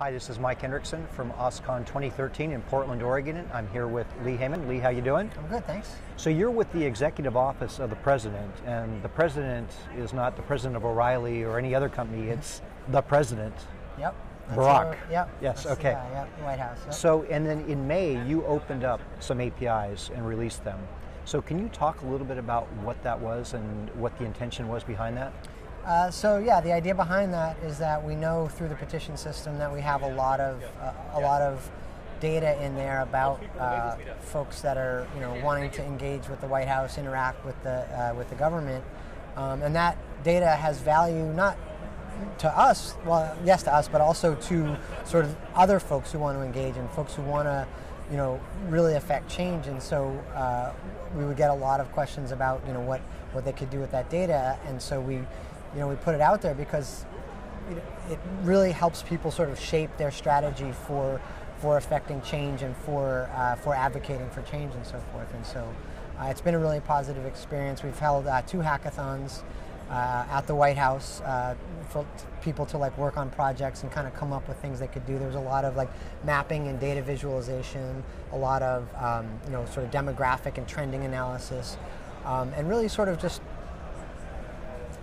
Hi, this is Mike Hendrickson from OSCON 2013 in Portland, Oregon. I'm here with Leigh Heyman. Leigh, how you doing? I'm good, thanks. So you're with the Executive Office of the President, and the President is not the President of O'Reilly or any other company. Mm-hmm. It's the President. Yep. Barack. Our, yep. Yes. okay. Yeah, yep. White House. Yep. So, and then in May, you opened up some APIs and released them. So, can you talk a little bit about what that was and what the intention was behind that? Uh, so yeah, the idea behind that is that we know through the petition system that we have a lot of uh, a lot of data in there about uh, folks that are you know wanting to engage with the White House, interact with the uh, with the government, um, and that data has value not to us, well, yes, to us, but also to sort of other folks who want to engage and folks who want to, you know, really affect change. And so uh, we would get a lot of questions about, you know, what what they could do with that data. And so we you know, we put it out there because it really helps people sort of shape their strategy for for affecting change and for uh, for advocating for change and so forth. And so uh, it's been a really positive experience. We've held uh, two hackathons uh, at the White House uh, for people to like work on projects and kind of come up with things they could do. There was a lot of like mapping and data visualization, a lot of um, you know sort of demographic and trending analysis, um, and really sort of just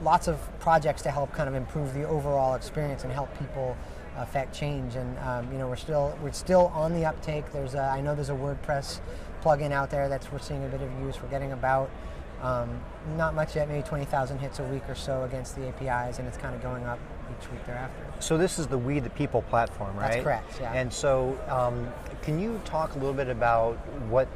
lots of projects to help kind of improve the overall experience and help people affect change. And um, you know, we're still we're still on the uptake. There's a, I know there's a WordPress plugin out there that's we're seeing a bit of use. We're getting about um, not much yet, maybe 20,000 hits a week or so against the APIs, and it's kind of going up each week thereafter. So this is the We the People platform, right? That's correct. Yeah. And so, um, can you talk a little bit about what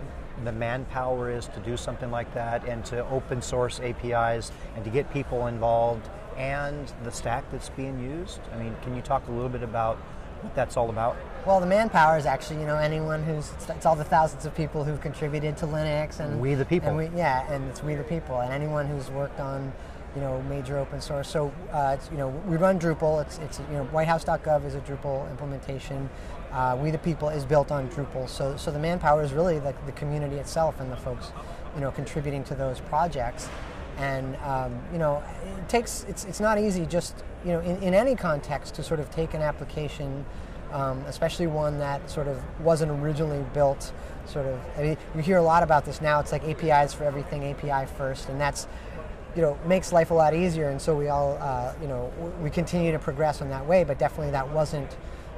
the manpower is to do something like that and to open source APIs and to get people involved and the stack that's being used? I mean, can you talk a little bit about what that's all about? Well, the manpower is actually, you know, anyone who's, it's all the thousands of people who've contributed to Linux and we the people. And we, yeah, and it's we the people, and anyone who's worked on, you know, major open source. So, uh, you know, we run Drupal. It's, it's you know, WhiteHouse.gov is a Drupal implementation. Uh, we the People is built on Drupal. So, so the manpower is really the, the community itself and the folks, you know, contributing to those projects. And um, you know, it takes it's it's not easy just you know in, in any context to sort of take an application. Um, especially one that sort of wasn't originally built. Sort of, I mean, you hear a lot about this now. It's like APIs for everything, API first, and that's you know makes life a lot easier. And so we all, uh, you know, we continue to progress in that way. But definitely that wasn't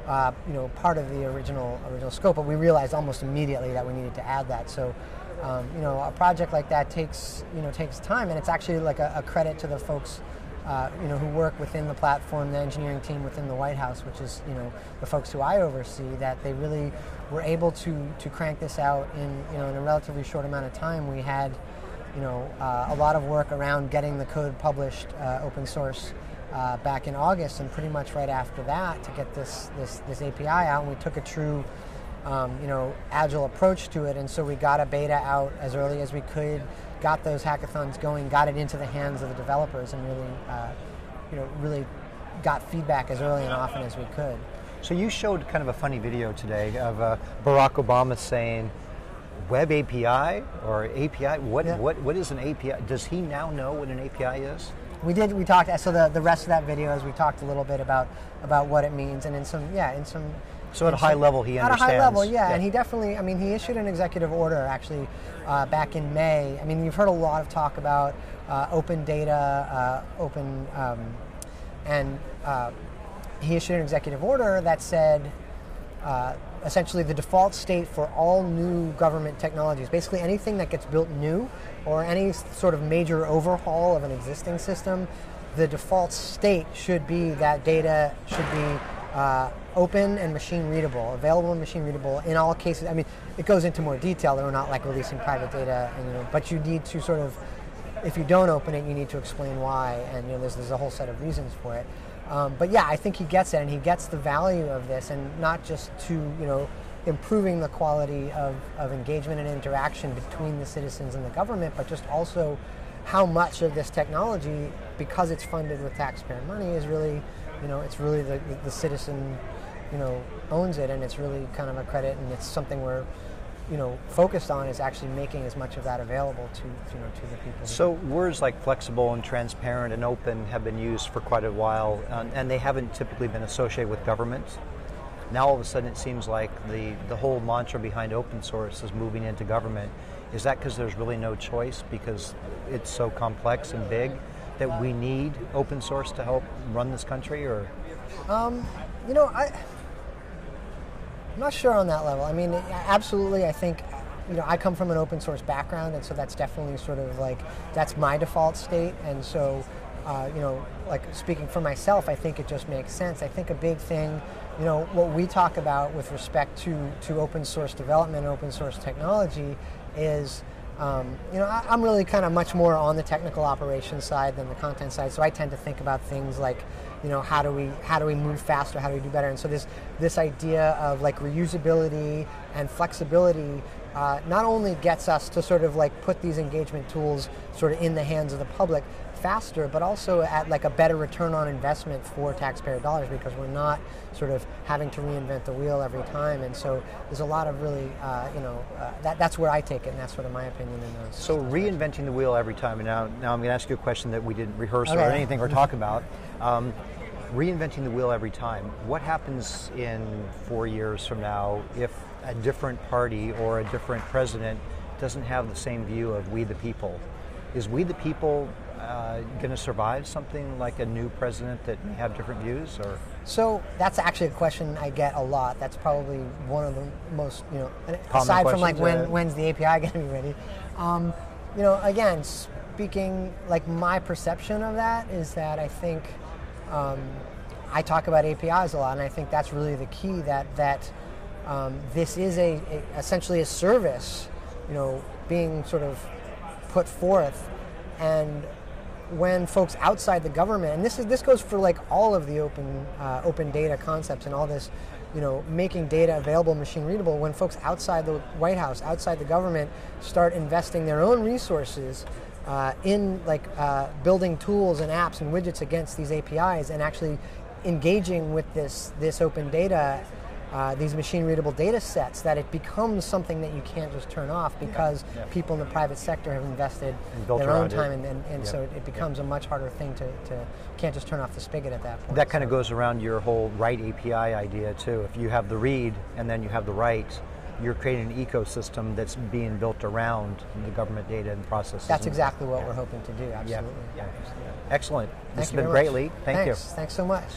uh, you know, part of the original original scope, but we realized almost immediately that we needed to add that. So, um, you know, a project like that takes you know takes time, and it's actually like a, a credit to the folks. Uh, you know, who work within the platform, the engineering team within the White House, which is, you know, the folks who I oversee, that they really were able to to crank this out in, you know, in a relatively short amount of time. We had, you know, uh, a lot of work around getting the code published uh, open source uh, back in August, and pretty much right after that to get this this, this API out. And we took a true, um, you know, agile approach to it, and so we got a beta out as early as we could, got those hackathons going, got it into the hands of the developers, and really, uh, you know, really got feedback as early and often as we could. So you showed kind of a funny video today of uh, Barack Obama saying. Web API or API? What, yeah. what, what is an API? Does he now know what an API is? we did we talked so the, the rest of that video is we talked a little bit about about what it means and in some yeah in some so at a high some, level he understands at a high level yeah, yeah, and he definitely i mean he issued an executive order actually uh, back in may i mean you've heard a lot of talk about uh, open data uh, open um, and uh, he issued an executive order that said uh, essentially the default state for all new government technologies. Basically, anything that gets built new or any sort of major overhaul of an existing system, the default state should be that data should be uh, open and machine readable, available and machine readable in all cases. I mean, it goes into more detail. We're not like releasing private data, and, you know, but you need to sort of, if you don't open it, you need to explain why, and you know, there's, there's a whole set of reasons for it. Um, but yeah, I think he gets it, and he gets the value of this, and not just to you know improving the quality of, of engagement and interaction between the citizens and the government, but just also how much of this technology, because it's funded with taxpayer money, is really, you know, it's really the, the citizen, you know, owns it, and it's really kind of a credit, and it's something we're you know focused on is actually making as much of that available to you know to the people. So words like flexible and transparent and open have been used for quite a while, um, and they haven't typically been associated with government. now all of a sudden it seems like the, the whole mantra behind open source is moving into government. Is that because there's really no choice because it's so complex and big that we need open source to help run this country or? Um, you know, I, I'm not sure on that level. I mean, absolutely, I think, you know, I come from an open source background, and so that's definitely sort of like, that's my default state, and so, uh, you know, like speaking for myself, I think it just makes sense. I think a big thing, you know, what we talk about with respect to, to open source development, open source technology, is um, you know, I, am really kind of much more on the technical operations side than the content side. So I tend to think about things like, you know, how do we how do we move faster? How do we do better? And so this this idea of like reusability and flexibility uh, not only gets us to sort of like put these engagement tools sort of in the hands of the public, faster, but also at like a better return on investment for taxpayer dollars because we're not sort of having to reinvent the wheel every time. And so there's a lot of really, uh, you know, uh, that, that's where I take it, and that's sort of my opinion in those. So reinventing the wheel every time. And now, now I'm going to ask you a question that we didn't rehearse okay. or anything or talk about. Um, reinventing the wheel every time. What happens in four years from now if a different party or a different president doesn't have the same view of we the people? Is we the people uh, going to survive something like a new president that may have different views, or? So that's actually a question I get a lot. That's probably one of the most, you know, Common aside from like when when's the API going to be ready. Um, you know, again, speaking like my perception of that is that I think um, I talk about APIs a lot, and I think that's really the key. That that um, this is a, a essentially a service, you know, being sort of put forth and when folks outside the government, and this is this goes for like all of the open uh, open data concepts and all this, you know, making data available, machine readable. When folks outside the White House, outside the government, start investing their own resources uh, in like uh, building tools and apps and widgets against these APIs, and actually engaging with this this open data uh, these machine readable data sets that it becomes something that you can't just turn off because yeah. Yeah. people in the private sector have invested their own time and, and, and yeah. so it becomes a much harder thing to, to can't just turn off the spigot at that point. That kind so. of goes around your whole write API idea too. If you have the read and then you have the write, you're creating an ecosystem that's being built around the government data and processes. That's exactly what we're hoping to do, absolutely. Yeah. Excellent. Thank this has been great. Leigh. Thank Thanks. you. Thanks so much.